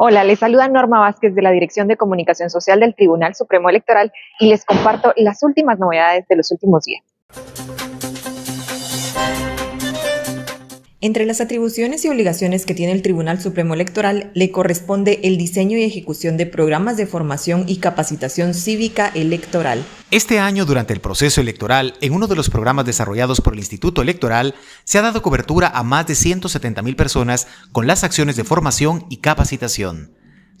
Hola, les saluda Norma Vázquez de la Dirección de Comunicación Social del Tribunal Supremo Electoral y les comparto las últimas novedades de los últimos días. Entre las atribuciones y obligaciones que tiene el Tribunal Supremo Electoral le corresponde el diseño y ejecución de programas de formación y capacitación cívica electoral. Este año, durante el proceso electoral, en uno de los programas desarrollados por el Instituto Electoral, se ha dado cobertura a más de 170 mil personas con las acciones de formación y capacitación.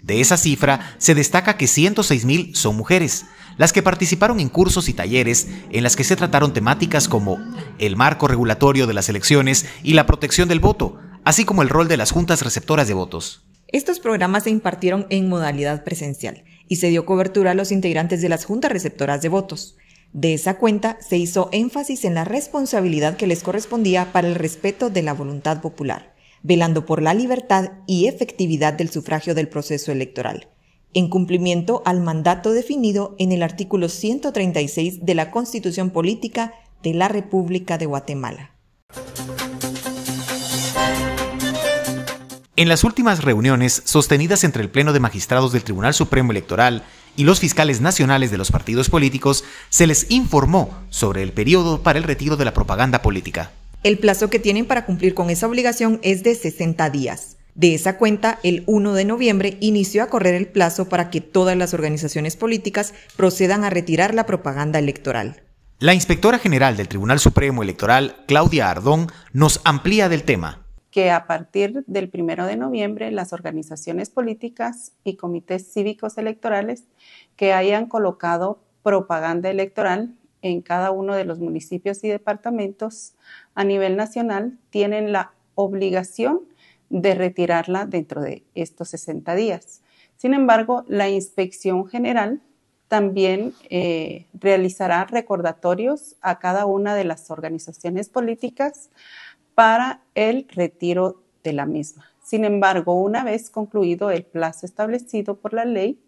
De esa cifra, se destaca que 106 mil son mujeres, las que participaron en cursos y talleres en las que se trataron temáticas como el marco regulatorio de las elecciones y la protección del voto, así como el rol de las juntas receptoras de votos. Estos programas se impartieron en modalidad presencial y se dio cobertura a los integrantes de las juntas receptoras de votos. De esa cuenta se hizo énfasis en la responsabilidad que les correspondía para el respeto de la voluntad popular, velando por la libertad y efectividad del sufragio del proceso electoral en cumplimiento al mandato definido en el artículo 136 de la Constitución Política de la República de Guatemala. En las últimas reuniones sostenidas entre el Pleno de Magistrados del Tribunal Supremo Electoral y los fiscales nacionales de los partidos políticos, se les informó sobre el periodo para el retiro de la propaganda política. El plazo que tienen para cumplir con esa obligación es de 60 días. De esa cuenta, el 1 de noviembre inició a correr el plazo para que todas las organizaciones políticas procedan a retirar la propaganda electoral. La inspectora general del Tribunal Supremo Electoral, Claudia Ardón, nos amplía del tema. Que a partir del 1 de noviembre las organizaciones políticas y comités cívicos electorales que hayan colocado propaganda electoral en cada uno de los municipios y departamentos a nivel nacional tienen la obligación de retirarla dentro de estos 60 días. Sin embargo, la inspección general también eh, realizará recordatorios a cada una de las organizaciones políticas para el retiro de la misma. Sin embargo, una vez concluido el plazo establecido por la ley,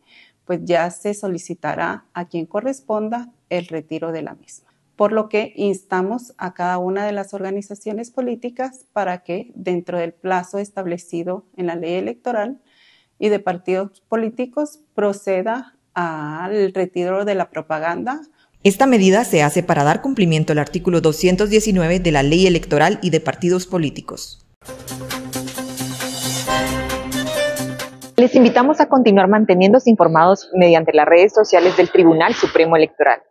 pues ya se solicitará a quien corresponda el retiro de la misma por lo que instamos a cada una de las organizaciones políticas para que dentro del plazo establecido en la ley electoral y de partidos políticos proceda al retiro de la propaganda. Esta medida se hace para dar cumplimiento al artículo 219 de la ley electoral y de partidos políticos. Les invitamos a continuar manteniéndose informados mediante las redes sociales del Tribunal Supremo Electoral.